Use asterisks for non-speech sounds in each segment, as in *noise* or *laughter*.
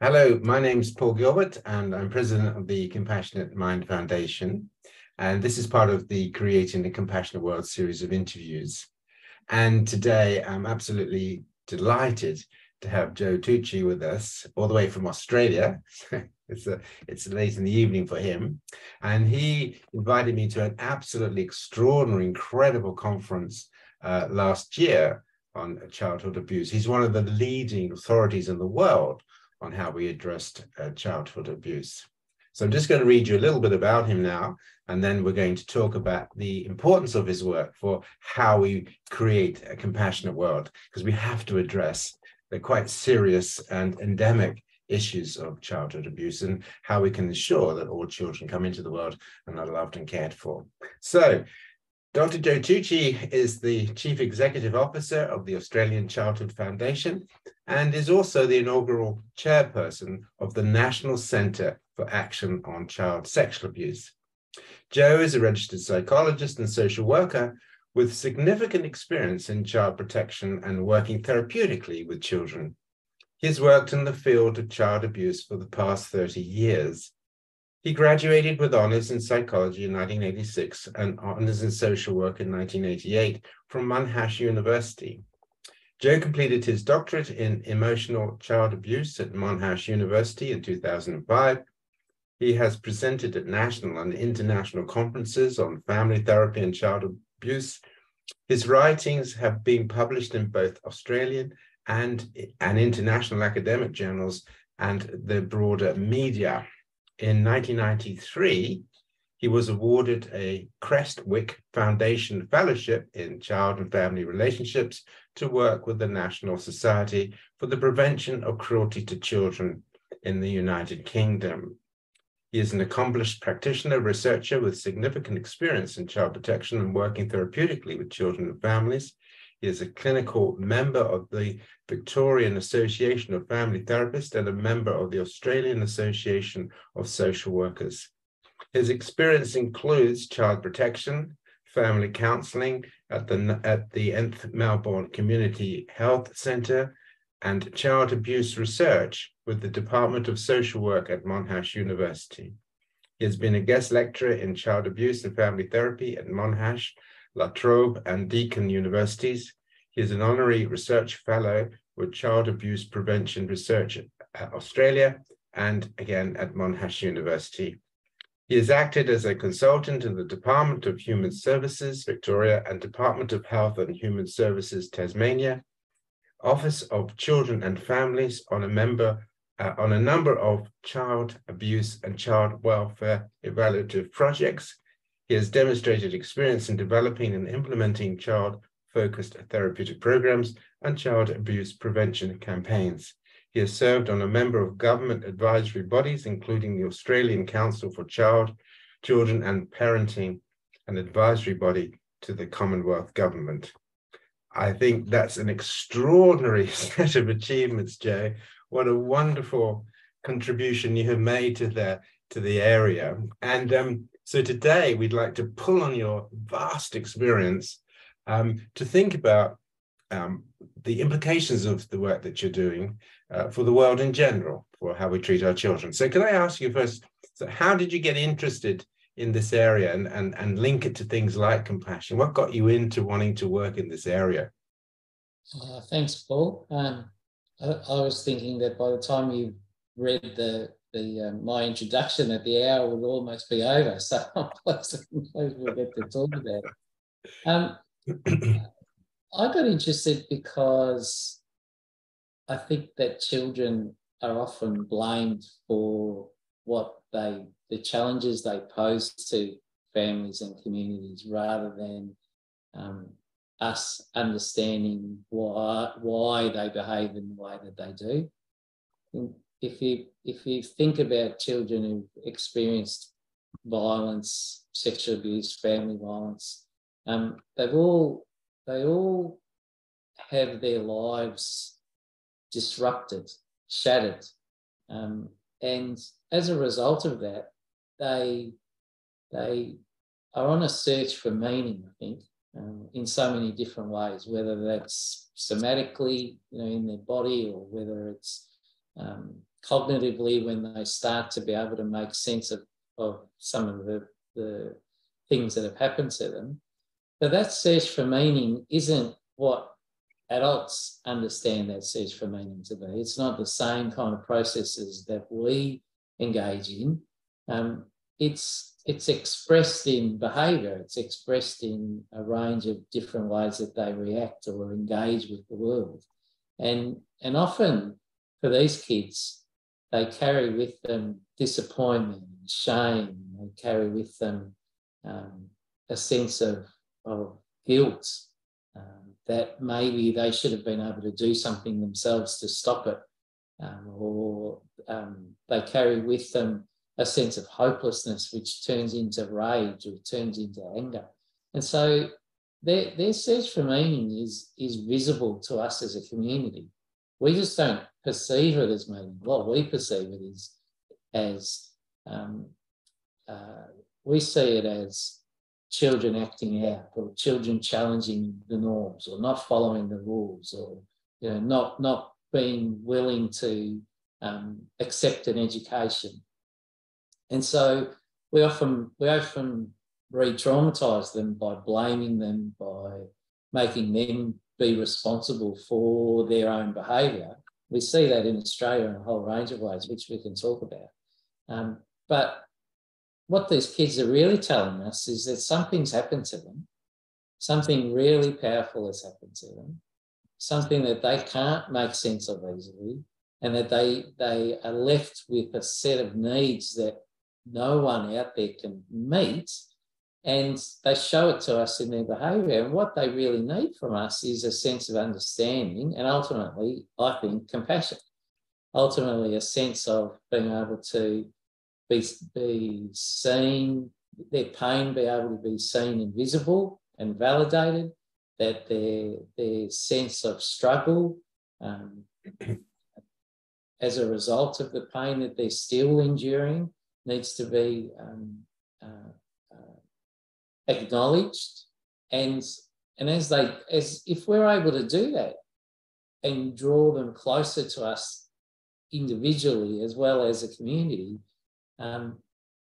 Hello, my name is Paul Gilbert, and I'm president of the Compassionate Mind Foundation. And this is part of the Creating a Compassionate World series of interviews. And today I'm absolutely delighted to have Joe Tucci with us, all the way from Australia. *laughs* it's a, it's late in the evening for him, and he invited me to an absolutely extraordinary, incredible conference uh, last year on childhood abuse. He's one of the leading authorities in the world on how we addressed uh, childhood abuse. So I'm just going to read you a little bit about him now, and then we're going to talk about the importance of his work for how we create a compassionate world, because we have to address the quite serious and endemic issues of childhood abuse and how we can ensure that all children come into the world and are loved and cared for. So Dr. Joe Tucci is the Chief Executive Officer of the Australian Childhood Foundation and is also the inaugural chairperson of the National Centre for Action on Child Sexual Abuse. Joe is a registered psychologist and social worker with significant experience in child protection and working therapeutically with children. He has worked in the field of child abuse for the past 30 years he graduated with honors in psychology in 1986 and honors in social work in 1988 from Monash University. Joe completed his doctorate in emotional child abuse at Monash University in 2005. He has presented at national and international conferences on family therapy and child abuse. His writings have been published in both Australian and, and international academic journals and the broader media in 1993, he was awarded a Creswick Foundation Fellowship in Child and Family Relationships to work with the National Society for the Prevention of Cruelty to Children in the United Kingdom. He is an accomplished practitioner, researcher with significant experience in child protection and working therapeutically with children and families. He is a clinical member of the Victorian Association of Family Therapists and a member of the Australian Association of Social Workers. His experience includes child protection, family counselling at the, at the Nth Melbourne Community Health Centre, and child abuse research with the Department of Social Work at Monash University. He has been a guest lecturer in child abuse and family therapy at Monash La Trobe and Deakin universities. He is an honorary research fellow with Child Abuse Prevention Research at Australia and again at Monash University. He has acted as a consultant in the Department of Human Services, Victoria, and Department of Health and Human Services, Tasmania, Office of Children and Families on a member uh, on a number of child abuse and child welfare evaluative projects, he has demonstrated experience in developing and implementing child-focused therapeutic programs and child abuse prevention campaigns. He has served on a member of government advisory bodies, including the Australian Council for Child, Children and Parenting, an advisory body to the Commonwealth Government. I think that's an extraordinary *laughs* set of achievements, Jay. What a wonderful contribution you have made to the to the area. And um, so today we'd like to pull on your vast experience um, to think about um, the implications of the work that you're doing uh, for the world in general, for how we treat our children. So can I ask you first, so how did you get interested in this area and, and, and link it to things like compassion? What got you into wanting to work in this area? Uh, thanks, Paul. Um, I, I was thinking that by the time you read the the um, my introduction that the hour would almost be over. So *laughs* I'm pleased, we'll get to talk about it. Um, *clears throat* I got interested because I think that children are often blamed for what they the challenges they pose to families and communities rather than um, us understanding why why they behave in the way that they do if you if you think about children who've experienced violence, sexual abuse, family violence, um, they've all they all have their lives disrupted, shattered, um, and as a result of that, they they are on a search for meaning. I think um, in so many different ways, whether that's somatically, you know, in their body, or whether it's um, cognitively when they start to be able to make sense of, of some of the, the things that have happened to them. But that search for meaning isn't what adults understand that search for meaning to be. It's not the same kind of processes that we engage in. Um, it's it's expressed in behaviour. It's expressed in a range of different ways that they react or engage with the world, and and often for these kids, they carry with them disappointment, and shame. They carry with them um, a sense of of guilt um, that maybe they should have been able to do something themselves to stop it, um, or um, they carry with them a sense of hopelessness, which turns into rage or turns into anger. And so their, their search for meaning is, is visible to us as a community. We just don't perceive it as meaning. What we perceive it is as um, uh, we see it as children acting out or children challenging the norms or not following the rules or you know not not being willing to um, accept an education and so we often we often re-traumatize them by blaming them by making them be responsible for their own behaviour we see that in australia in a whole range of ways which we can talk about um, but what these kids are really telling us is that something's happened to them, something really powerful has happened to them, something that they can't make sense of easily, and that they they are left with a set of needs that no one out there can meet. And they show it to us in their behavior. And what they really need from us is a sense of understanding and ultimately, I think, compassion. Ultimately, a sense of being able to be, be seen, their pain be able to be seen and visible and validated, that their, their sense of struggle um, as a result of the pain that they're still enduring needs to be um, uh, acknowledged. And, and as they, as if we're able to do that and draw them closer to us individually as well as a community, um,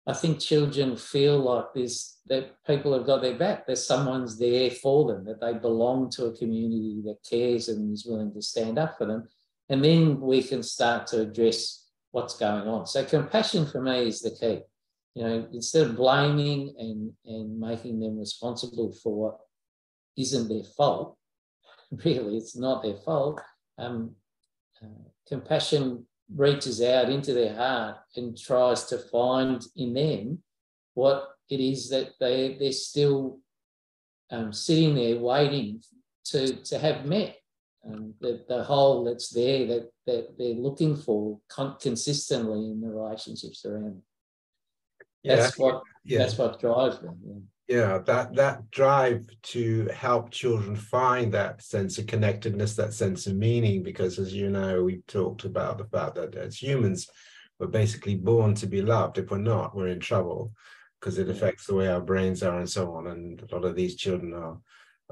I think children feel like this that people have got their back. There's someone's there for them, that they belong to a community that cares and is willing to stand up for them. And then we can start to address what's going on. So compassion for me is the key. You know, instead of blaming and, and making them responsible for what isn't their fault, *laughs* really, it's not their fault. Um, uh, compassion reaches out into their heart and tries to find in them what it is that they, they're still um, sitting there waiting to, to have met. Um, the, the hole that's there that, that they're looking for con- consistently in the relationships around them. Yeah, that's what yeah. that's what drives them. Yeah yeah that that drive to help children find that sense of connectedness that sense of meaning because as you know we've talked about the fact that as humans we're basically born to be loved if we're not we're in trouble because it affects the way our brains are and so on and a lot of these children are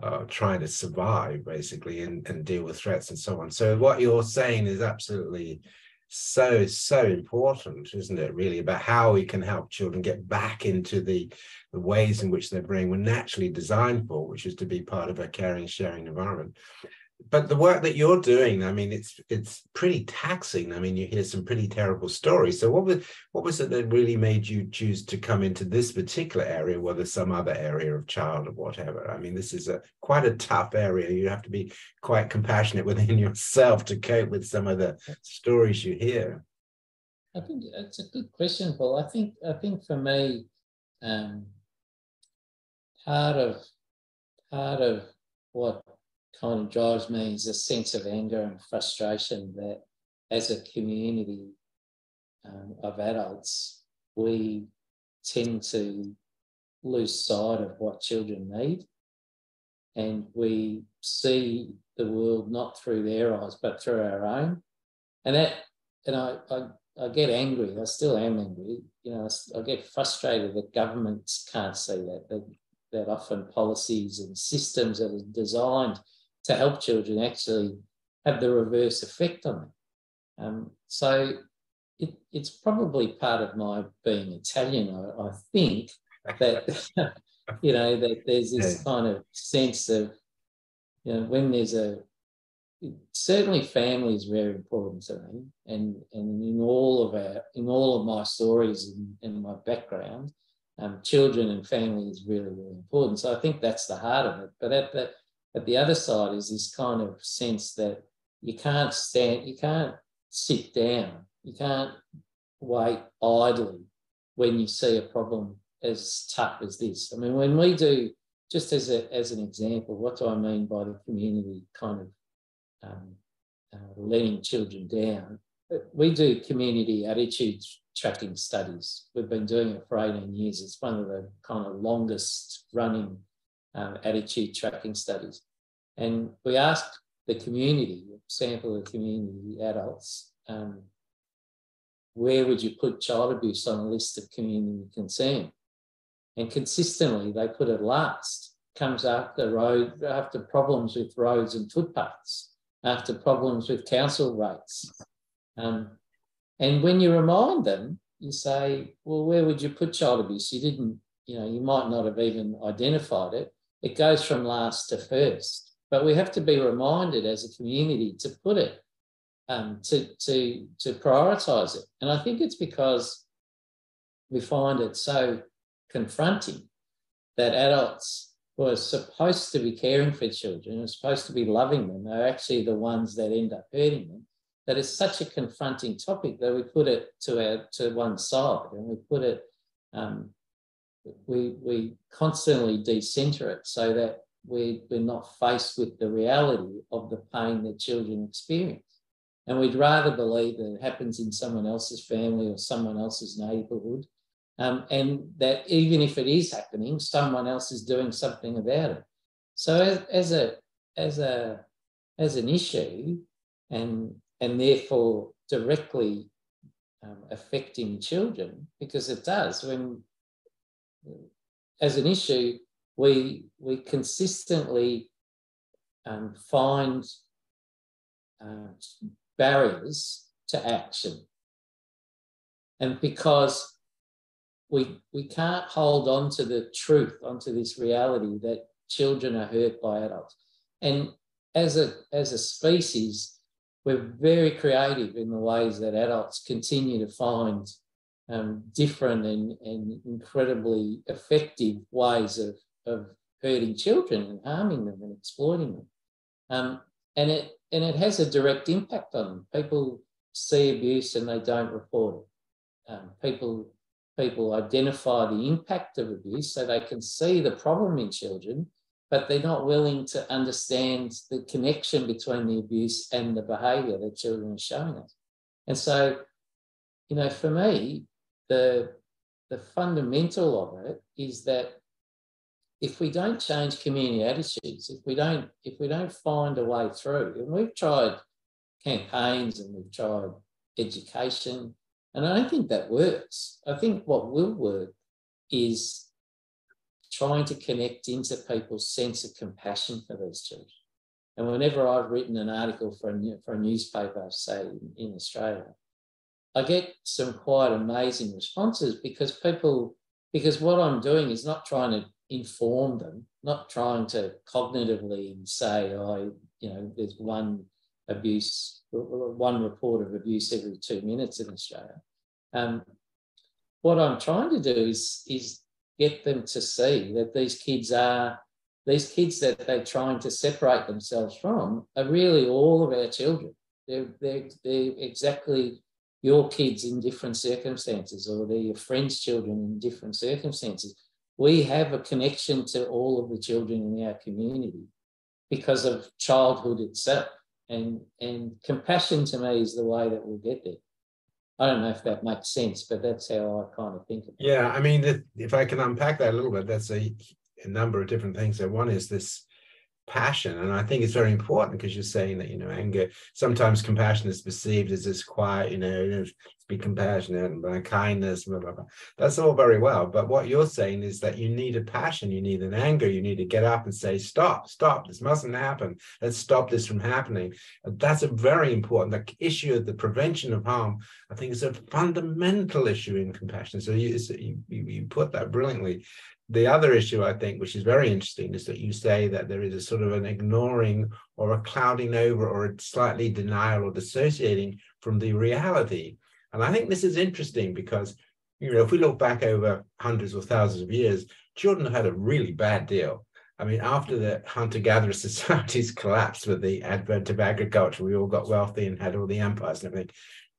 uh, trying to survive basically and, and deal with threats and so on so what you're saying is absolutely so so important isn't it really about how we can help children get back into the the ways in which their brain were naturally designed for which is to be part of a caring sharing environment but the work that you're doing i mean it's it's pretty taxing. I mean you hear some pretty terrible stories. So what was what was it that really made you choose to come into this particular area whether some other area of child or whatever? I mean this is a quite a tough area. You have to be quite compassionate *laughs* within yourself to cope with some of the stories you hear. I think it's a good question paul. I think i think for me um part of part of what kind of drives me is a sense of anger and frustration that as a community um, of adults, we tend to lose sight of what children need. And we see the world not through their eyes, but through our own. And that, and I, I, I get angry. I still am angry. You know, I, get frustrated that governments can't see that, that, that often policies and systems that are designed to help children actually have the reverse effect on them. Um, so it, it's probably part of my being Italian. I, I think that *laughs* you know that there's this kind of sense of you know when there's a certainly family is very important to me and and in all of our in all of my stories and, and my background um, children and family is really really important so i think that's the heart of it but at the at the other side is this kind of sense that you can't stand you can't sit down you can't wait idly when you see a problem as tough as this i mean when we do just as a as an example what do i mean by the community kind of um, uh, letting children down. We do community attitude tracking studies. We've been doing it for 18 years. It's one of the kind of longest running um, attitude tracking studies. And we asked the community, sample of community adults, um, where would you put child abuse on a list of community concern? And consistently, they put it last, comes after road, after problems with roads and footpaths after problems with council rates. Um, and when you remind them, you say, well, where would you put child abuse? You didn't, you know, you might not have even identified it. It goes from last to first. But we have to be reminded as a community to put it, um, to, to, to prioritise it. And I think it's because we find it so confronting that adults who are supposed to be caring for children, are supposed to be loving them, are actually the ones that end up hurting them. That is such a confronting topic that we put it to our to one side and we put it, um, we we constantly decenter it so that we we're not faced with the reality of the pain that children experience. And we'd rather believe that it happens in someone else's family or someone else's neighbourhood um, and that even if it is happening, someone else is doing something about it. So as, as a as a as an issue, and and therefore directly um, affecting children, because it does when as an issue we we consistently um, find uh, barriers to action, and because we we can't hold on to the truth, onto this reality that children are hurt by adults. And as a as a species, we're very creative in the ways that adults continue to find um, different and, and incredibly effective ways of, of hurting children and harming them and exploiting them. Um, and it and it has a direct impact on them. People see abuse and they don't report it. Um, people people identify the impact of abuse so they can see the problem in children, but they're not willing to understand the connection between the abuse and the behavior that children are showing us. And so, you know, for me, the, the fundamental of it is that if we don't change community attitudes, if we don't, if we don't find a way through, and we've tried campaigns and we've tried education, and I don't think that works. I think what will work is trying to connect into people's sense of compassion for these children. And whenever I've written an article for a, for a newspaper, say in, in Australia, I get some quite amazing responses because people, because what I'm doing is not trying to inform them, not trying to cognitively say, oh, you know, there's one abuse, one report of abuse every two minutes in Australia. Um, what I'm trying to do is, is get them to see that these kids are, these kids that they're trying to separate themselves from are really all of our children. They're, they're, they're exactly your kids in different circumstances, or they're your friends' children in different circumstances. We have a connection to all of the children in our community because of childhood itself. And, and compassion to me is the way that we'll get there. I don't know if that makes sense, but that's how I kind of think of it. Yeah, I mean, if I can unpack that a little bit, that's a, a number of different things. So one is this passion, and I think it's very important because you're saying that you know anger. Sometimes compassion is perceived as this quiet, you know, be compassionate and kindness, blah, blah, blah. That's all very well. But what you're saying is that you need a passion, you need an anger, you need to get up and say, stop, stop, this mustn't happen. Let's stop this from happening. That's a very important the issue of the prevention of harm. I think is a fundamental issue in compassion. So you, you, you put that brilliantly. The other issue, I think, which is very interesting, is that you say that there is a sort of an ignoring or a clouding over or a slightly denial or dissociating from the reality. And I think this is interesting because, you know, if we look back over hundreds or thousands of years, children had a really bad deal. I mean, after the hunter-gatherer *laughs* societies collapsed with the advent of agriculture, we all got wealthy and had all the empires and everything.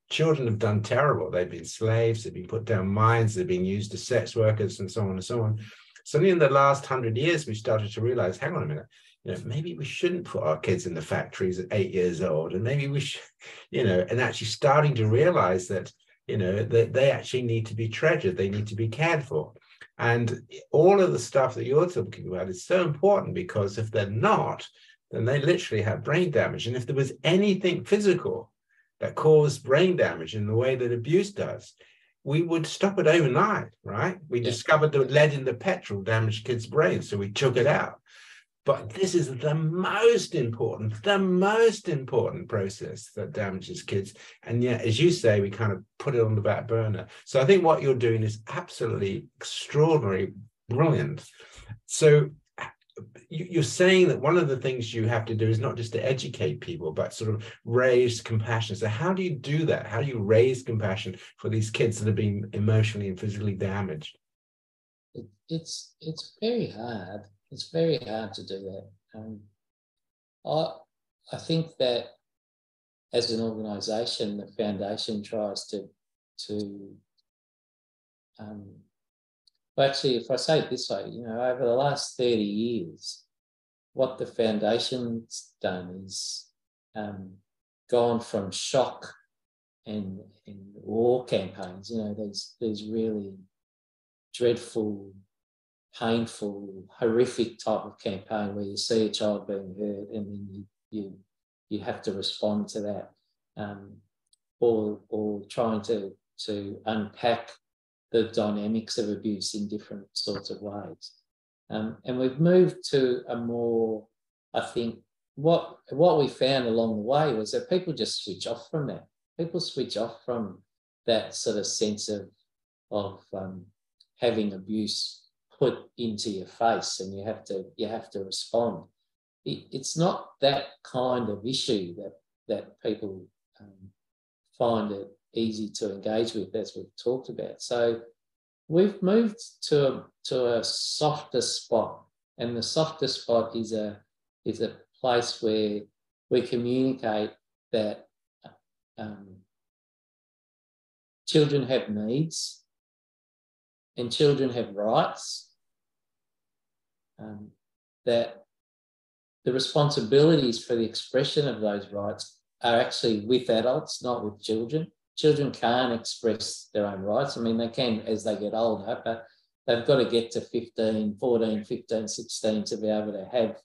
Children have done terrible. They've been slaves, they've been put down mines, they've been used as sex workers, and so on and so on. Suddenly, in the last hundred years, we started to realize, hang on a minute, you know, maybe we shouldn't put our kids in the factories at eight years old, and maybe we should, *laughs* you know, and actually starting to realize that, you know, that they actually need to be treasured, they need to be cared for. And all of the stuff that you're talking about is so important because if they're not, then they literally have brain damage. And if there was anything physical that cause brain damage in the way that abuse does, we would stop it overnight, right? We yeah. discovered that lead in the petrol damaged kids' brains, so we took it out. But this is the most important, the most important process that damages kids. And yet, as you say, we kind of put it on the back burner. So I think what you're doing is absolutely extraordinary, brilliant. So you're saying that one of the things you have to do is not just to educate people, but sort of raise compassion. So how do you do that? How do you raise compassion for these kids that have been emotionally and physically damaged? It's it's very hard it's very hard to do that. Um, I I think that as an organisation, the foundation tries to to um, actually, if I say it this way, you know, over the last 30 years, what the foundation's done is um, gone from shock and, and war campaigns, you know, these, these really dreadful painful, horrific type of campaign where you see a child being hurt and then you you you have to respond to that, um, or or trying to to unpack the dynamics of abuse in different sorts of ways. Um, and we've moved to a more, I think, what what we found along the way was that people just switch off from that. People switch off from that sort of sense of of um, having abuse put into your face and you have to you have to respond it, it's not that kind of issue that that people um, find it easy to engage with as we've talked about so we've moved to to a softer spot and the softer spot is a is a place where we communicate that um, children have needs and children have rights um, that the responsibilities for the expression of those rights are actually with adults, not with children. Children can't express their own rights. I mean, they can as they get older, but they've got to get to 15, 14, 15, 16 to be able to have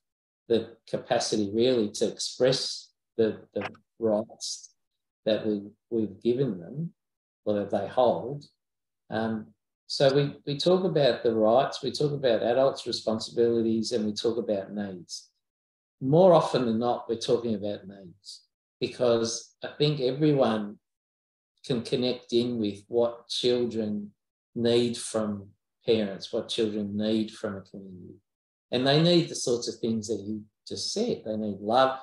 the capacity really to express the, the rights that we, we've given them or that they hold. Um, so we, we talk about the rights, we talk about adults' responsibilities, and we talk about needs. More often than not, we're talking about needs because I think everyone can connect in with what children need from parents, what children need from a community. And they need the sorts of things that you just said. They need love,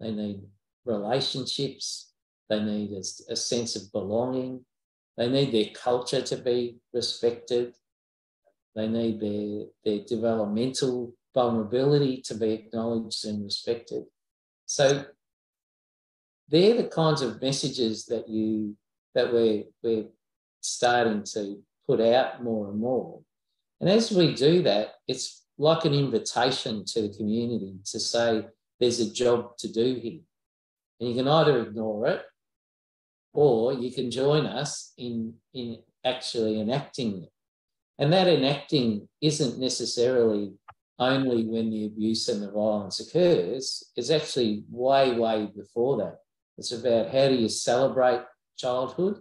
they need relationships, they need a, a sense of belonging, they need their culture to be respected. They need their, their developmental vulnerability to be acknowledged and respected. So they're the kinds of messages that you that we're we're starting to put out more and more. And as we do that, it's like an invitation to the community to say there's a job to do here. And you can either ignore it or you can join us in, in actually enacting it. And that enacting isn't necessarily only when the abuse and the violence occurs, it's actually way, way before that. It's about how do you celebrate childhood?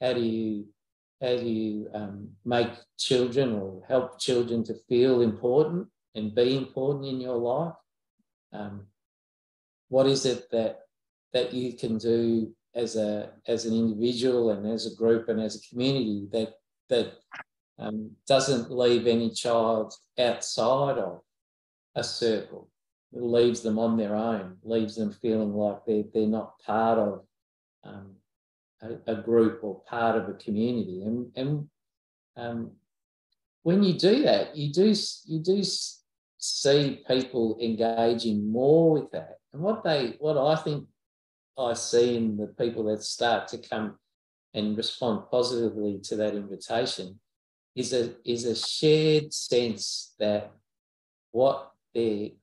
how do you how do you um, make children or help children to feel important and be important in your life? Um, what is it that that you can do as a as an individual and as a group and as a community that that um, doesn't leave any child outside of a circle. It leaves them on their own, leaves them feeling like they're, they're not part of um, a, a, group or part of a community. And, and um, when you do that, you do, you do see people engaging more with that. And what they, what I think I see in the people that start to come and respond positively to that invitation is a is a shared sense that what they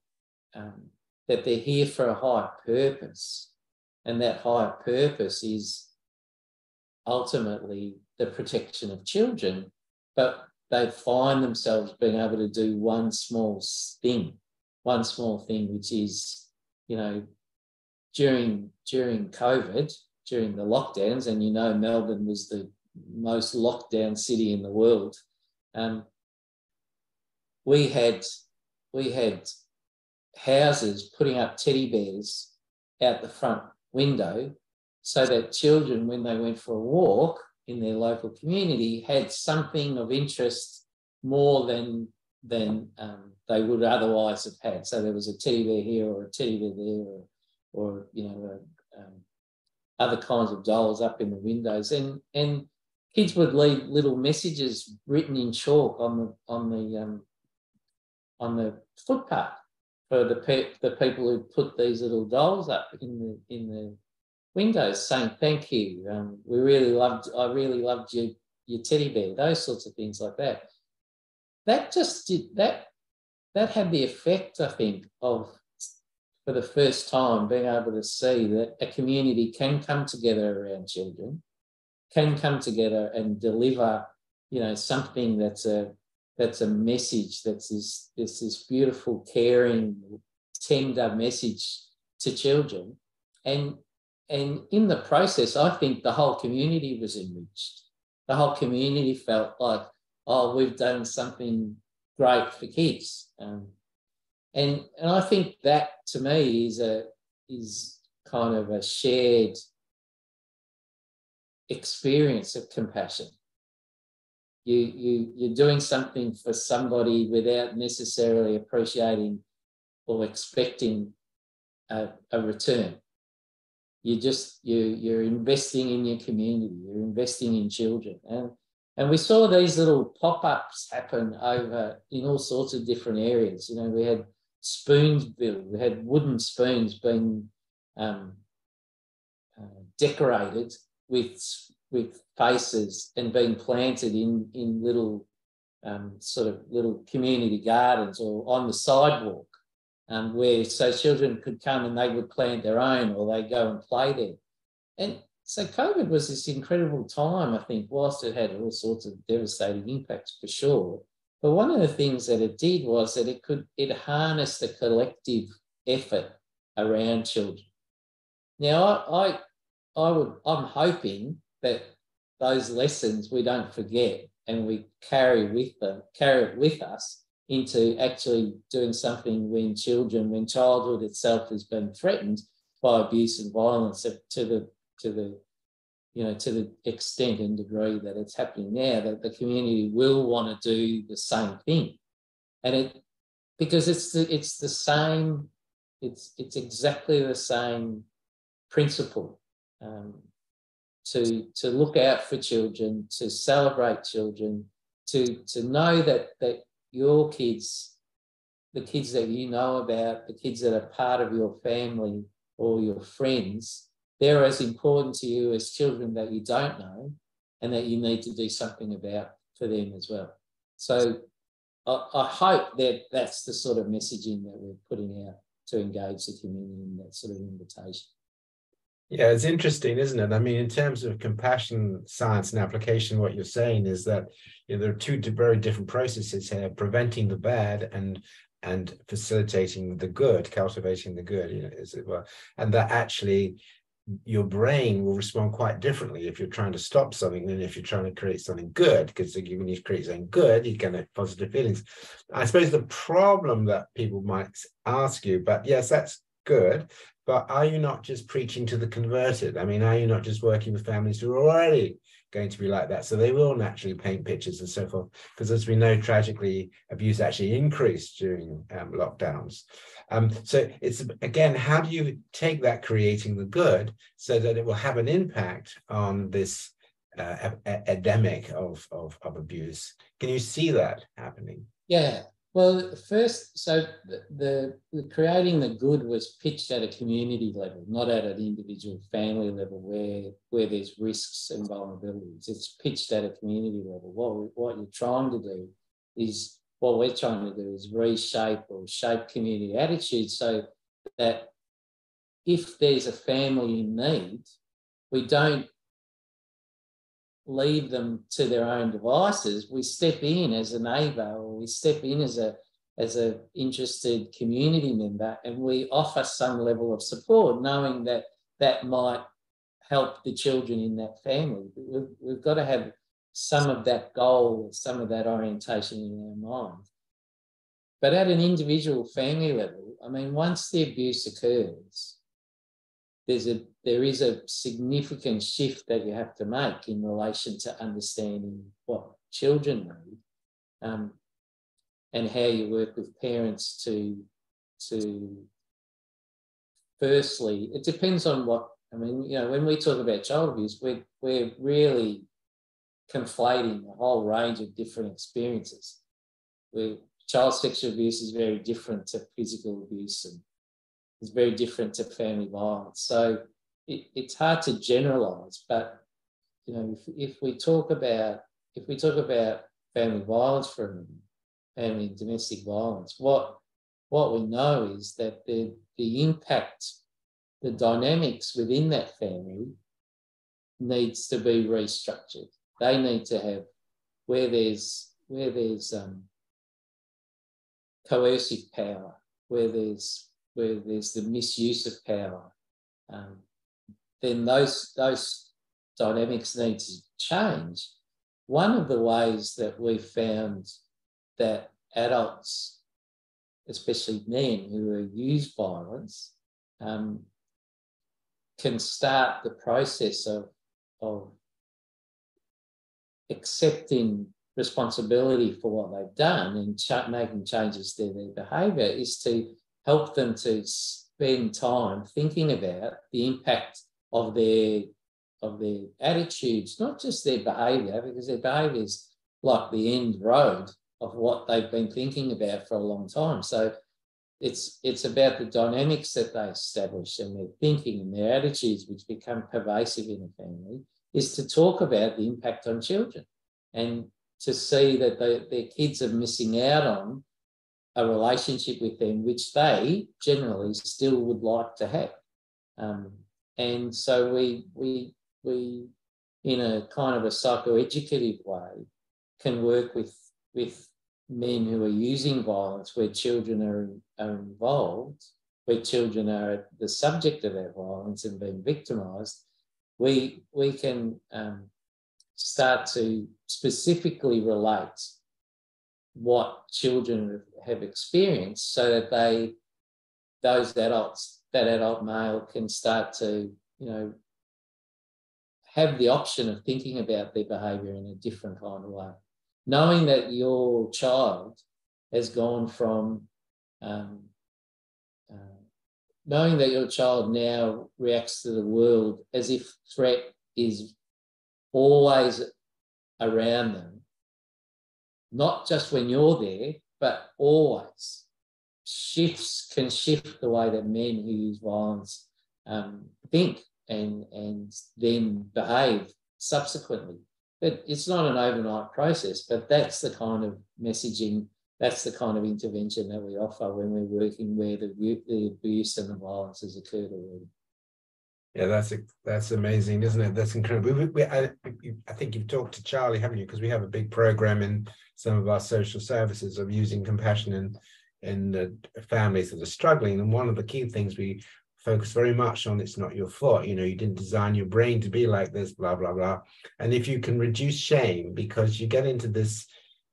um, that they're here for a higher purpose, and that higher purpose is ultimately the protection of children, but they find themselves being able to do one small thing, one small thing, which is, you know, during during COVID, during the lockdowns, and you know Melbourne was the most locked down city in the world. Um, we had we had houses putting up teddy bears out the front window so that children, when they went for a walk in their local community, had something of interest more than than um, they would otherwise have had. So there was a bear here or a bear there, or, or you know, um, other kinds of dolls up in the windows, and and kids would leave little messages written in chalk on the on the um, on the footpath for the pe- the people who put these little dolls up in the in the windows, saying thank you. Um, we really loved. I really loved your your teddy bear. Those sorts of things like that. That just did that. That had the effect, I think, of for the first time being able to see that a community can come together around children, can come together and deliver, you know, something that's a that's a message that's this this this beautiful, caring, tender message to children. And and in the process, I think the whole community was enriched. The whole community felt like, oh, we've done something great for kids. Um, and and I think that to me is a is kind of a shared experience of compassion. You you you're doing something for somebody without necessarily appreciating or expecting a, a return. You just you you're investing in your community. You're investing in children, and and we saw these little pop-ups happen over in all sorts of different areas. You know, we had spoons built. We had wooden spoons being um, uh, decorated with with faces and being planted in in little um, sort of little community gardens or on the sidewalk, um, where so children could come and they would plant their own or they go and play there. And so COVID was this incredible time, I think, whilst it had all sorts of devastating impacts for sure. But one of the things that it did was that it could it harnessed the collective effort around children. Now I I, I would I'm hoping that those lessons we don't forget and we carry with them, carry it with us into actually doing something when children, when childhood itself has been threatened by abuse and violence to the to the you know, to the extent and degree that it's happening now, that the community will want to do the same thing. And it because it's the it's the same, it's it's exactly the same principle. Um, to to look out for children, to celebrate children, to to know that that your kids, the kids that you know about, the kids that are part of your family or your friends, they're as important to you as children that you don't know and that you need to do something about for them as well. So I, I hope that that's the sort of messaging that we're putting out to engage the community in that sort of invitation. Yeah, it's interesting, isn't it? I mean, in terms of compassion, science, and application, what you're saying is that you know, there are two very different processes here: preventing the bad and and facilitating the good, cultivating the good. You know, is it were. and that actually your brain will respond quite differently if you're trying to stop something than if you're trying to create something good. Because when you create something good, you get positive feelings. I suppose the problem that people might ask you, but yes, that's good. But are you not just preaching to the converted? I mean, are you not just working with families who are already going to be like that? So they will naturally paint pictures and so forth. Because as we know, tragically, abuse actually increased during um, lockdowns. Um, so it's again, how do you take that creating the good so that it will have an impact on this uh, epidemic of, of, of abuse? Can you see that happening? Yeah, well, first, so the, the, creating the good was pitched at a community level, not at an individual family level where where there's risks and vulnerabilities. It's pitched at a community level. What what you're trying to do is what we're trying to do is reshape or shape community attitudes so that if there's a family in need, we don't leave them to their own devices. We step in as a neighbour or we step in as a as an interested community member and we offer some level of support, knowing that that might help the children in that family. We've, we've got to have some of that goal, some of that orientation in our mind. But at an individual family level, I mean, once the abuse occurs, there's a there is a significant shift that you have to make in relation to understanding what children need um, and how you work with parents to to firstly it depends on what i mean you know when we talk about child abuse we're, we're really conflating a whole range of different experiences. Where child sexual abuse is very different to physical abuse and is very different to family violence. So it, it's hard to generalize, but you know, if, if we talk about if we talk about family violence for a minute, family domestic violence, what what we know is that the the impact, the dynamics within that family needs to be restructured. They need to have where there's where there's um, coercive power, where there's where there's the misuse of power, um, then those, those dynamics need to change. One of the ways that we've found that adults, especially men who use violence, um, can start the process of, of accepting responsibility for what they've done and ch- making changes to their behaviour is to help them to spend time thinking about the impact of their of their attitudes, not just their behaviour, because their behaviour is like the end road of what they've been thinking about for a long time. So it's it's about the dynamics that they establish and their thinking and their attitudes, which become pervasive in a family, is to talk about the impact on children and to see that they, their kids are missing out on a relationship with them, which they generally still would like to have. Um, and so we we we in a kind of a psychoeducative way can work with with men who are using violence where children are, are involved, where children are the subject of that violence and being victimized, we we can um, start to specifically relate what children have experienced so that they those adults that adult male can start to you know have the option of thinking about their behavior in a different kind of way. Knowing that your child has gone from um, uh, knowing that your child now reacts to the world as if threat is always around them not just when you're there, but always. Shifts can shift the way that men who use violence um, think and, and then behave subsequently. But it's not an overnight process, but that's the kind of messaging, that's the kind of intervention that we offer when we're working where the, the abuse and the violence has occurred already. Yeah, that's that's amazing, isn't it? That's incredible. We, we, I, I, think you've talked to Charlie, haven't you? Because we have a big program in some of our social services of using compassion in in the families that are struggling. And one of the key things we focus very much on it's not your fault. You know, you didn't design your brain to be like this, blah, blah, blah. And if you can reduce shame, because you get into this,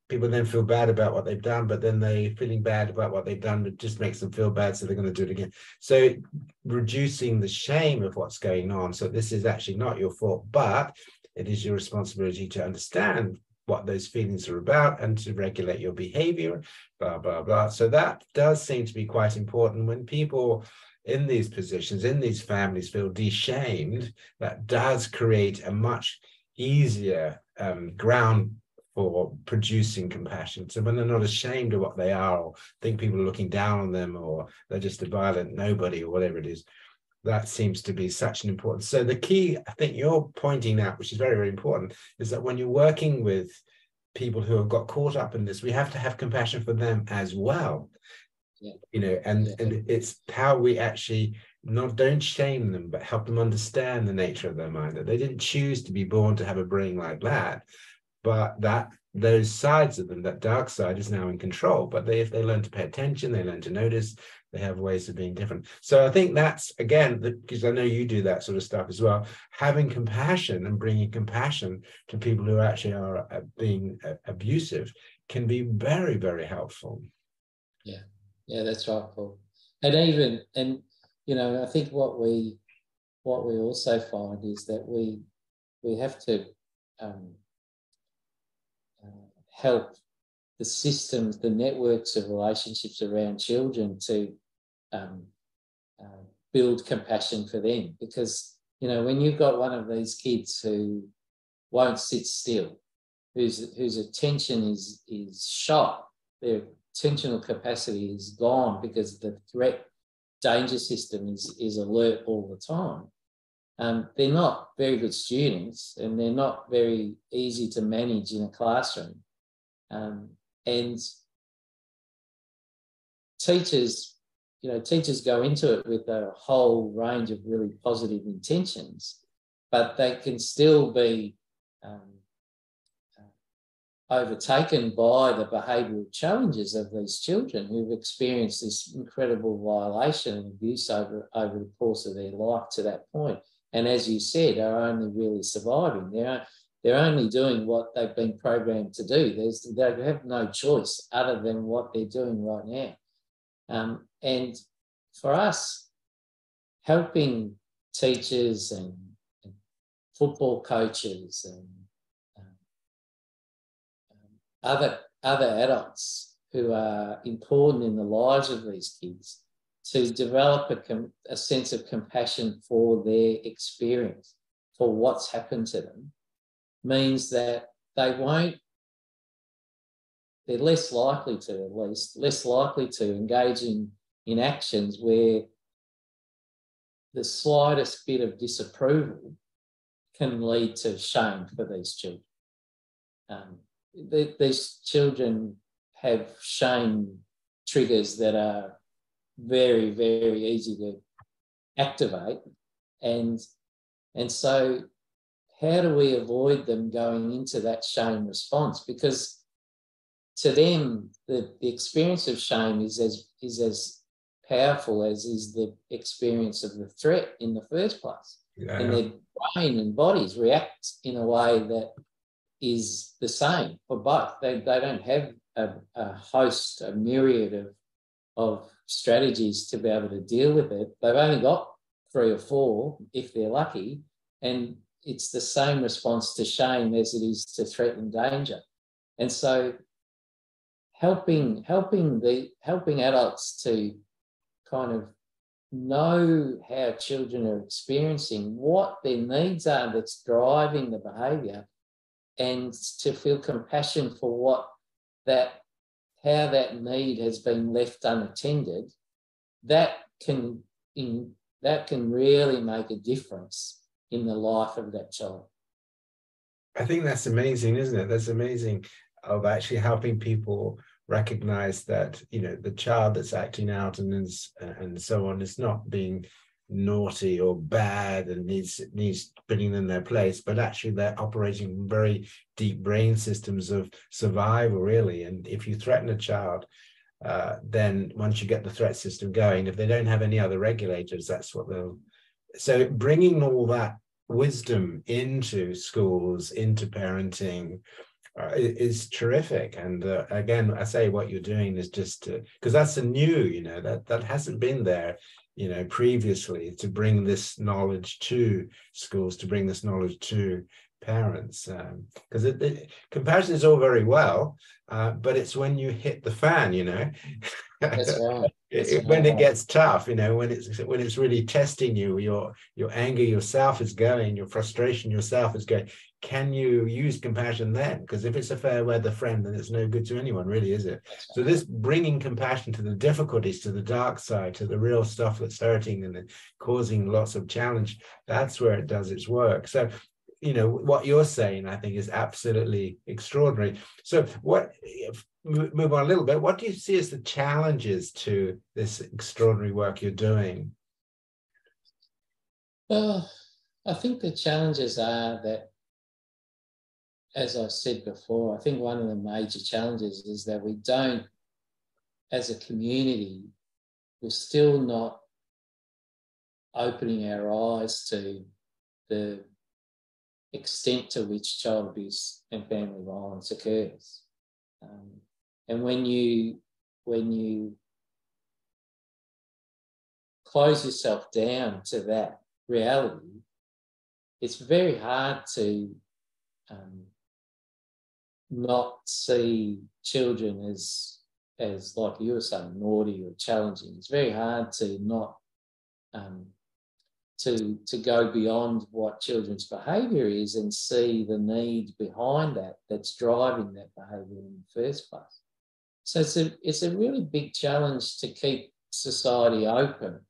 people then feel bad about what they've done, but then they feeling bad about what they've done, it just makes them feel bad. So they're going to do it again. So reducing the shame of what's going on. So this is actually not your fault, but it is your responsibility to understand what those feelings are about and to regulate your behavior, blah, blah, blah. So that does seem to be quite important when people in these positions, in these families feel deshamed, that does create a much easier um, ground for producing compassion. So when they're not ashamed of what they are, or think people are looking down on them, or they're just a violent nobody, or whatever it is, that seems to be such an important. So the key, I think you're pointing out, which is very, very important, is that when you're working with people who have got caught up in this, we have to have compassion for them as well yeah. you know and yeah. and it's how we actually not don't shame them but help them understand the nature of their mind that they didn't choose to be born to have a brain like that but that those sides of them that dark side is now in control but they if they learn to pay attention they learn to notice they have ways of being different. So i think that's again because i know you do that sort of stuff as well having compassion and bringing compassion to people who actually are uh, being uh, abusive can be very very helpful. Yeah. Yeah, that's right, Paul. And even and you know, I think what we what we also find is that we we have to um, uh, help the systems, the networks of relationships around children to um, uh, build compassion for them. Because you know, when you've got one of these kids who won't sit still, whose whose attention is is shot, they're attentional capacity is gone because the threat danger system is, is alert all the time. Um, they're not very good students and they're not very easy to manage in a classroom. Um, and teachers, you know, teachers go into it with a whole range of really positive intentions, but they can still be um, overtaken by the behavioural challenges of these children who've experienced this incredible violation and abuse over, over the course of their life to that point. And as you said, are only really surviving. They're, they're only doing what they've been programmed to do. There's, they have no choice other than what they're doing right now. Um, and for us, helping teachers and, and football coaches and other other adults who are important in the lives of these kids to develop a, a sense of compassion for their experience, for what's happened to them, means that they won't, they're less likely to, at least, less likely to engage in, in actions where the slightest bit of disapproval can lead to shame for these children. Um, the, these children have shame triggers that are very, very easy to activate. And, and so, how do we avoid them going into that shame response? Because to them, the, the experience of shame is as, is as powerful as is the experience of the threat in the first place. Yeah. And their brain and bodies react in a way that is the same for both. They, they don't have a, a host, a myriad of, of strategies to be able to deal with it. They've only got three or four if they're lucky. And it's the same response to shame as it is to threat and danger. And so helping helping the helping adults to kind of know how children are experiencing what their needs are that's driving the behavior and to feel compassion for what that how that need has been left unattended that can in that can really make a difference in the life of that child i think that's amazing isn't it that's amazing of actually helping people recognize that you know the child that's acting out and is, and so on is not being naughty or bad and needs needs putting them in their place but actually they're operating very deep brain systems of survival really and if you threaten a child uh, then once you get the threat system going, if they don't have any other regulators, that's what they'll. So bringing all that wisdom into schools, into parenting, uh, is terrific. And uh, again, I say what you're doing is just because that's a new, you know, that that hasn't been there, you know, previously to bring this knowledge to schools, to bring this knowledge to parents because um, compassion is all very well uh, but it's when you hit the fan you know That's right. That's when it gets tough you know when it's when it's really testing you your your anger yourself is going your frustration yourself is going can you use compassion then? Because if it's a fair weather friend then it's no good to anyone really is it? So this bringing compassion to the difficulties to the dark side to the real stuff that's hurting and causing lots of challenge that's where it does its work. So you know what you're saying i think is absolutely extraordinary. So what move on a little bit what do you see as the challenges to this extraordinary work you're doing? Well i think the challenges are that as i said before i think one of the major challenges is that we don't as a community we're still not opening our eyes to the extent to which child abuse and family violence occurs. Um, and when you when you close yourself down to that reality, it's very hard to um, not see children as as like you were saying naughty or challenging. It's very hard to not um, to, to go beyond what children's behaviour is and see the need behind that that's driving that behaviour in the first place. So it's a, it's a really big challenge to keep society open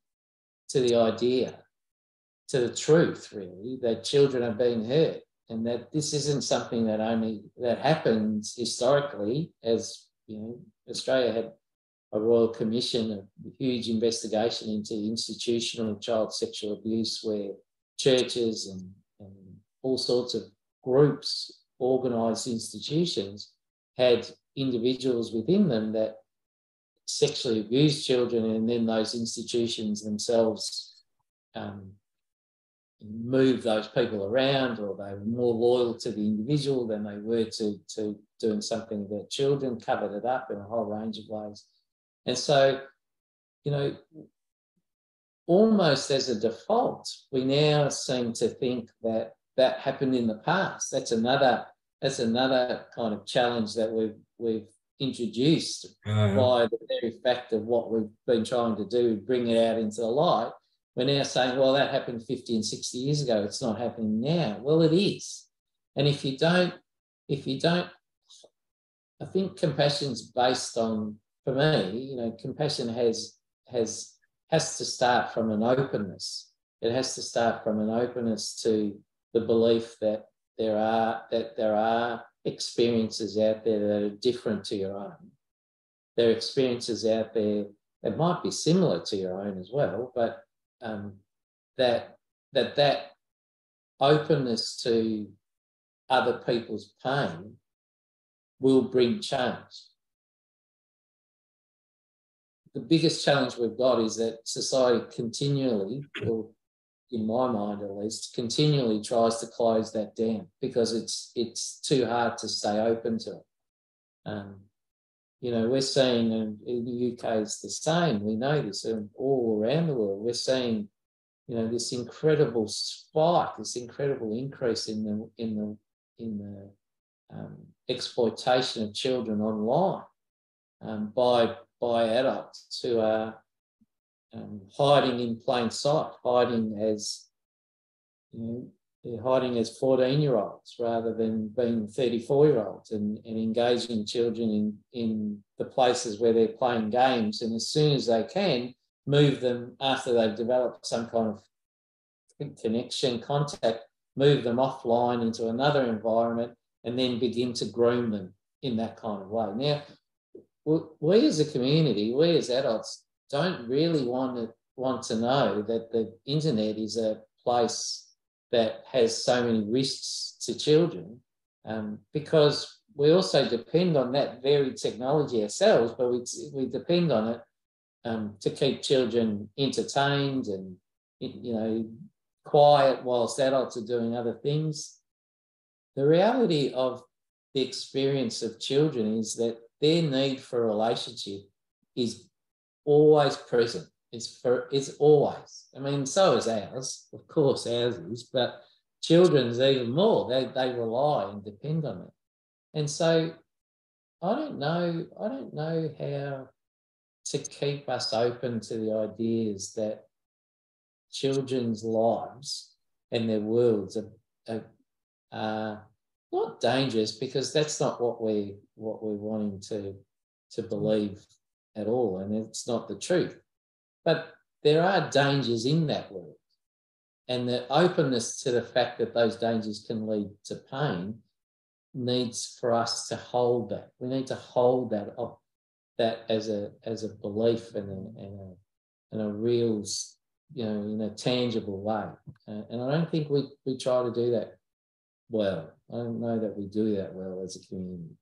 to the idea, to the truth, really, that children are being hurt and that this isn't something that only that happens historically as you know Australia had a royal commission, a huge investigation into institutional child sexual abuse, where churches and, and all sorts of groups, organised institutions, had individuals within them that sexually abused children, and then those institutions themselves um, move those people around, or they were more loyal to the individual than they were to, to doing something about children, covered it up in a whole range of ways. And so, you know, almost as a default, we now seem to think that that happened in the past. That's another that's another kind of challenge that we've we've introduced uh-huh. by the very fact of what we've been trying to do, bring it out into the light. We're now saying, well, that happened 50 and 60 years ago. It's not happening now. Well, it is. And if you don't, if you don't, I think compassion's based on for me, you know, compassion has has has to start from an openness. It has to start from an openness to the belief that there are that there are experiences out there that are different to your own. There are experiences out there that might be similar to your own as well, but um, that that that openness to other people's pain will bring change the biggest challenge we've got is that society continually, or in my mind at least, continually tries to close that down because it's it's too hard to stay open to it. Um, you know, we're seeing in the UK it's the same. We know this and all around the world. We're seeing, you know, this incredible spike, this incredible increase in the in the in the um, exploitation of children online um, by by adults who are um, hiding in plain sight, hiding as you know, they're hiding as 14 year olds rather than being 34 year olds and, and engaging children in, in the places where they're playing games. And as soon as they can, move them after they've developed some kind of connection, contact, move them offline into another environment and then begin to groom them in that kind of way. Now, we as a community, we as adults, don't really want to want to know that the internet is a place that has so many risks to children, um, because we also depend on that very technology ourselves, but we, we depend on it um, to keep children entertained and you know quiet whilst adults are doing other things. The reality of the experience of children is that their need for a relationship is always present. It's for it's always. I mean, so is ours, of course, ours is, but children's even more. They they rely and depend on it. And so I don't know, I don't know how to keep us open to the ideas that children's lives and their worlds are, are, are not dangerous because that's not what we what we're wanting to to believe at all, and it's not the truth. But there are dangers in that world, and the openness to the fact that those dangers can lead to pain needs for us to hold that. We need to hold that up, that as a as a belief and a and a, and a real, you know, in a tangible way. Uh, and I don't think we we try to do that well. I don't know that we do that well as a community.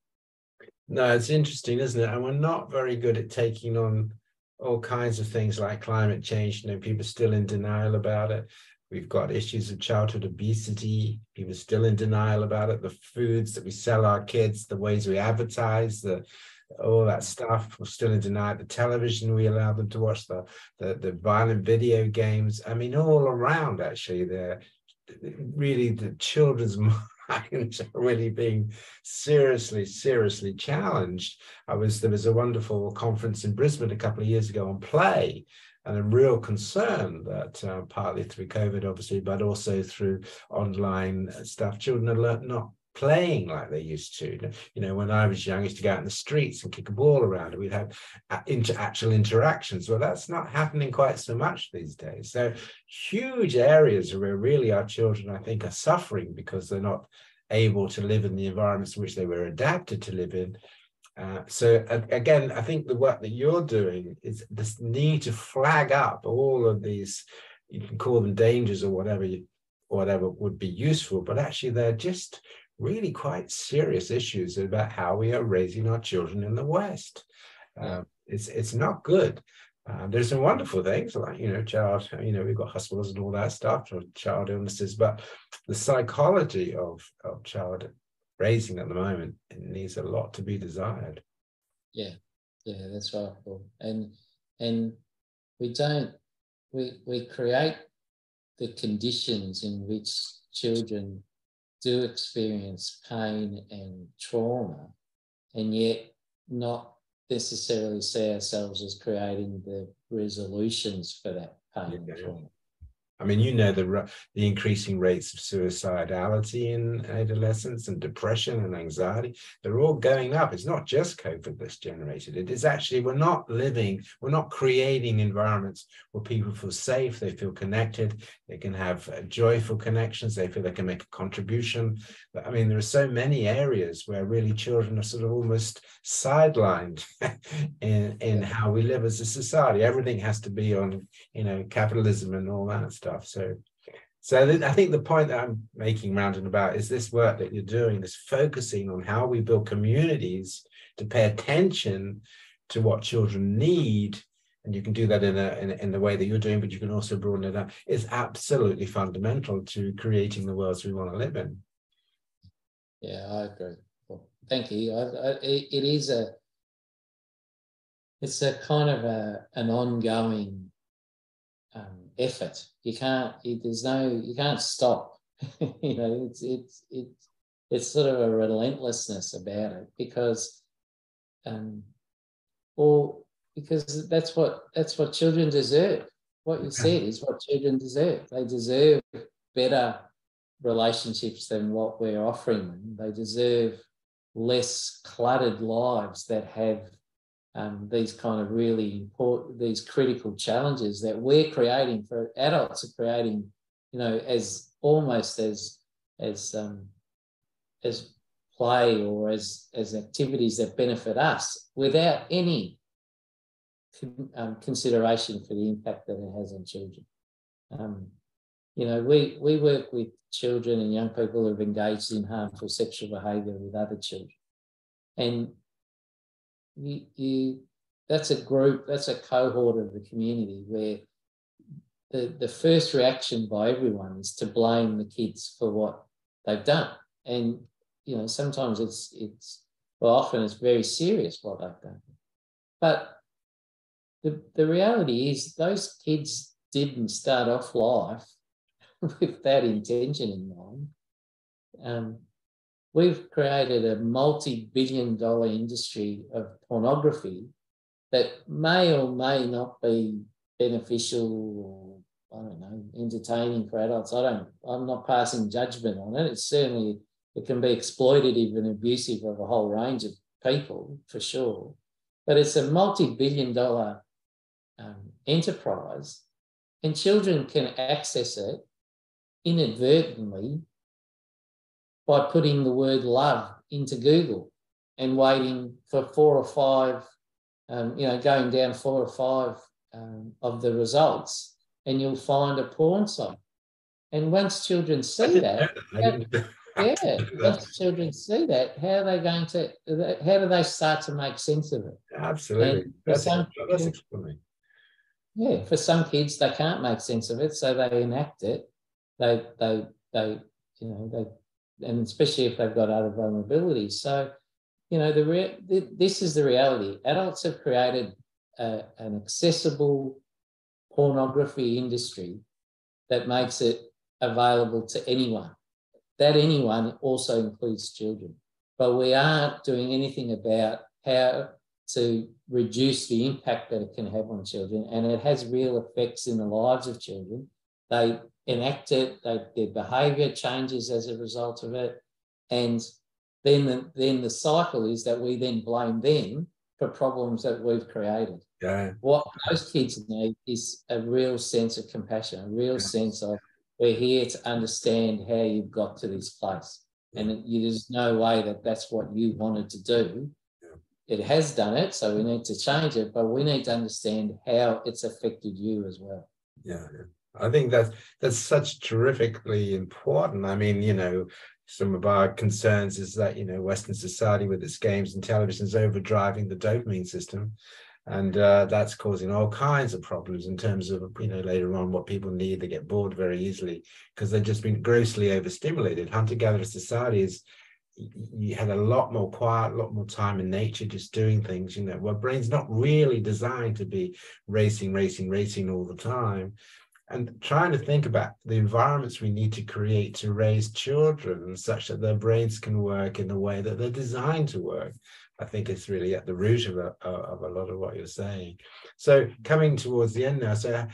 No, it's interesting, isn't it? And we're not very good at taking on all kinds of things like climate change. You know, people are still in denial about it. We've got issues of childhood obesity. People are still in denial about it. The foods that we sell our kids, the ways we advertise, the all that stuff. We're still in denial. The television we allow them to watch, the the, the violent video games. I mean, all around actually, they're really the children's *laughs* minds are really being seriously, seriously challenged. I was there was a wonderful conference in Brisbane a couple of years ago on play, and a real concern that uh, partly through COVID, obviously, but also through online stuff, children are not playing like they used to. You know, when I was young, I used to go out in the streets and kick a ball around, and we'd have inter- actual interactions. Well, that's not happening quite so much these days. So, huge areas where really our children, I think, are suffering because they're not able to live in the environments in which they were adapted to live in. Uh, so again, I think the work that you're doing is this need to flag up all of these, you can call them dangers or whatever, you, whatever would be useful, but actually they're just really quite serious issues about how we are raising our children in the West. Uh, it's it's not good. Uh, there's some wonderful things like you know child you know we've got hospitals and all that stuff for child illnesses but the psychology of of child raising at the moment it needs a lot to be desired yeah yeah that's right Paul. and and we don't we we create the conditions in which children do experience pain and trauma and yet not necessarily see ourselves as creating the resolutions for that pain yeah. and trauma I mean, you know the the increasing rates of suicidality in adolescence and depression and anxiety. They're all going up. It's not just COVID that's generated it. It's actually we're not living, we're not creating environments where people feel safe, they feel connected, they can have uh, joyful connections, they feel they can make a contribution. I mean, there are so many areas where really children are sort of almost sidelined *laughs* in in how we live as a society. Everything has to be on, you know, capitalism and all that stuff stuff. So, so I think the point that I'm making round and about is this work that you're doing, is focusing on how we build communities to pay attention to what children need and you can do that in a, in, in the way that you're doing, but you can also broaden it out, is absolutely fundamental to creating the worlds we want to live in. Yeah, I agree. Well, thank you. I, I, it is a, it's a kind of a, an ongoing effort. You can't. You, there's no. You can't stop. *laughs* you know, it's it's it's it's sort of a relentlessness about it because, um, or because that's what that's what children deserve. What you said is what children deserve. They deserve better relationships than what we're offering them. They deserve less cluttered lives that have um, these kind of really important, these critical challenges that we're creating for adults are creating, you know, as almost as as um, as play or as as activities that benefit us without any um, consideration for the impact that it has on children. Um, you know, we we work with children and young people who have engaged in harmful sexual behaviour with other children, and you, you that's a group, that's a cohort of the community where the, the first reaction by everyone is to blame the kids for what they've done. And, you know, sometimes it's, it's, well, often it's very serious what they've done. But the, the reality is those kids didn't start off life *laughs* with that intention in mind. Um, we've created a multi-billion dollar industry of pornography that may or may not be beneficial or I don't know, entertaining for adults. I don't I'm not passing judgment on it. It's certainly it can be exploitative and abusive of a whole range of people for sure. But it's a multi-billion dollar um, enterprise and children can access it inadvertently by putting the word love into Google and waiting for four or five, um, you know, going down four or five um, of the results, and you'll find a porn site. And once children see that, *laughs* yeah, once children see that, how are they going to? How do they start to make sense of it? Absolutely, that's, some, that's yeah, for some kids they can't make sense of it, so they enact it. They they they you know they and especially if they've got other vulnerabilities. So you know the, re- this is the reality. Adults have created a, an accessible pornography industry that makes it available to anyone. That anyone also includes children. But we aren't doing anything about how to reduce the impact that it can have on children. And it has real effects in the lives of children. They enact it, they, their behaviour changes as a result of it. And then the, then the cycle is that we then blame them for problems that we've created. Yeah. What most kids need is a real sense of compassion, a real yeah. sense of we're here to understand how you've got to this place. And it, there's no way that that's what you wanted to do it has done it, so we need to change it, but we need to understand how it's affected you as well. Yeah, I think that's that's such terrifically important. I mean, you know, some of our concerns is that you know Western society with its games and television is overdriving the dopamine system, and uh, that's causing all kinds of problems in terms of you know later on what people need. They get bored very easily because they've just been grossly overstimulated. Hunter-gatherer society is you had a lot more quiet, a lot more time in nature, just doing things. You know, our brain's not really designed to be racing, racing, racing all the time. And trying to think about the environments we need to create to raise children such that their brains can work in the way that they're designed to work. I think it's really at the root of a, of a lot of what you're saying. So coming towards the end now, so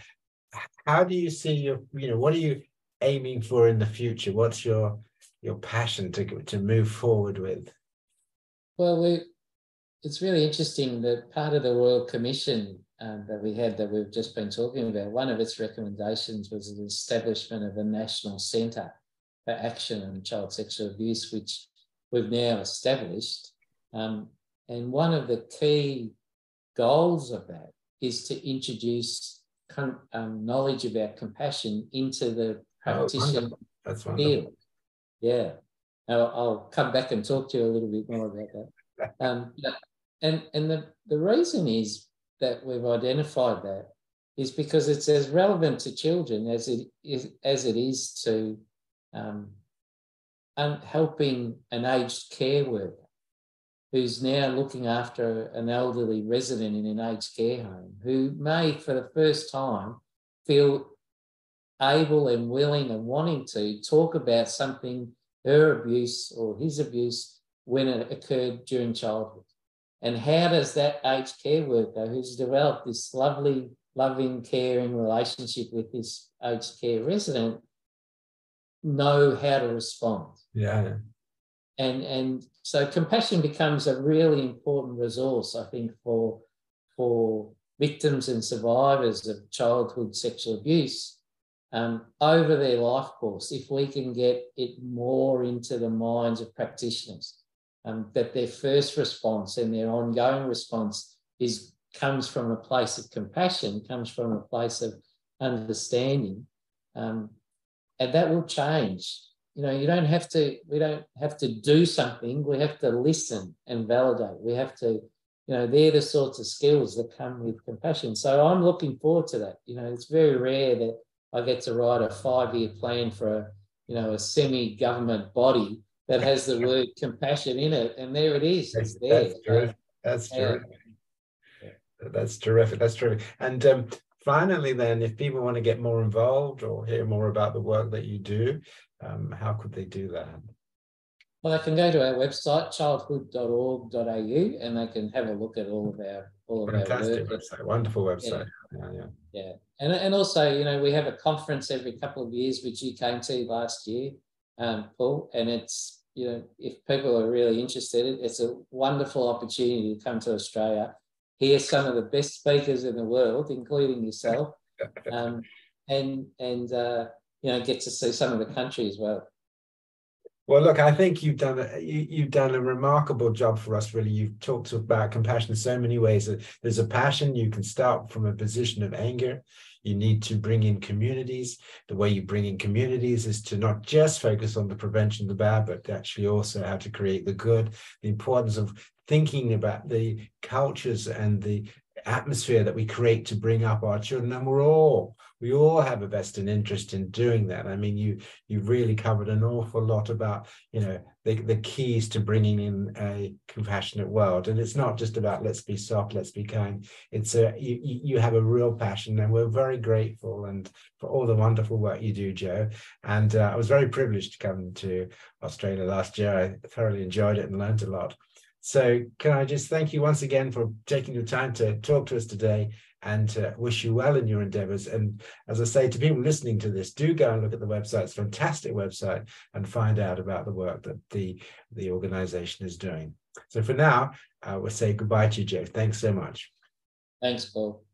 how do you see your, you know, what are you aiming for in the future? What's your your passion to to move forward with? Well, we, it's really interesting that part of the Royal Commission um, that we had that we've just been talking about, one of its recommendations was the establishment of a national centre for action on child sexual abuse, which we've now established. Um, and one of the key goals of that is to introduce um, knowledge about compassion into the practitioner oh, field. Yeah. I'll, I'll, come back and talk to you a little bit more about that. *laughs* Um, and and the, the reason is that we've identified that is because it's as relevant to children as it is as it is to um, helping an aged care worker who's now looking after an elderly resident in an aged care home who may for the first time feel able and willing and wanting to talk about something, her abuse or his abuse, when it occurred during childhood. And how does that aged care worker who's developed this lovely, loving, caring relationship with this aged care resident know how to respond? Yeah. And and so compassion becomes a really important resource, I think, for for victims and survivors of childhood sexual abuse um, over their life course, if we can get it more into the minds of practitioners, um, that their first response and their ongoing response is comes from a place of compassion, comes from a place of understanding, um, and that will change you know, you don't have to, we don't have to do something. We have to listen and validate. We have to, you know, they're the sorts of skills that come with compassion. So I'm looking forward to that. You know, it's very rare that I get to write a five-year plan for a, you know, a semi-government body that has the word compassion in it. And there it is. It's there. That's terrific. That's terrific. Yeah. That's terrific. That's terrific. And um, finally, then, if people want to get more involved or hear more about the work that you do, um, how could they do that? Well, they can go to our website, childhood.org.au, and they can have a look at all of our all of Fantastic our work. website, wonderful website. Yeah. yeah, yeah. yeah. And, and also, you know, we have a conference every couple of years, which you came to last year, um, Paul, and it's you know, if people are really interested, it's a wonderful opportunity to come to Australia, hear some of the best speakers in the world, including yourself, *laughs* um, and and uh, you know get to see some of the country as well. Well, look, I think you've done a, you, have done a remarkable job for us. Really, you've talked about compassion in so many ways. There's a passion. You can start from a position of anger. You need to bring in communities. The way you bring in communities is to not just focus on the prevention of the bad, but actually also how to create the good. The importance of thinking about the cultures and the atmosphere that we create to bring up our children and we're all we all have a vested interest in doing that. I mean you you've really covered an awful lot about you know the, the keys to bringing in a compassionate world. And it's not just about let's be soft let's be kind. It's a you, you have a real passion and we're very grateful and for all the wonderful work you do joe. And uh, i was very privileged to come to australia last year. I thoroughly enjoyed it and learned a lot. So can I just thank you once again for taking your time to talk to us today and to wish you well in your endeavors. And as I say to people listening to this, do go and look at the website. It's a fantastic website and find out about the work that the, the organization is doing. So for now, uh, we'll say goodbye to you, Joe. Thanks so much. Thanks, Paul.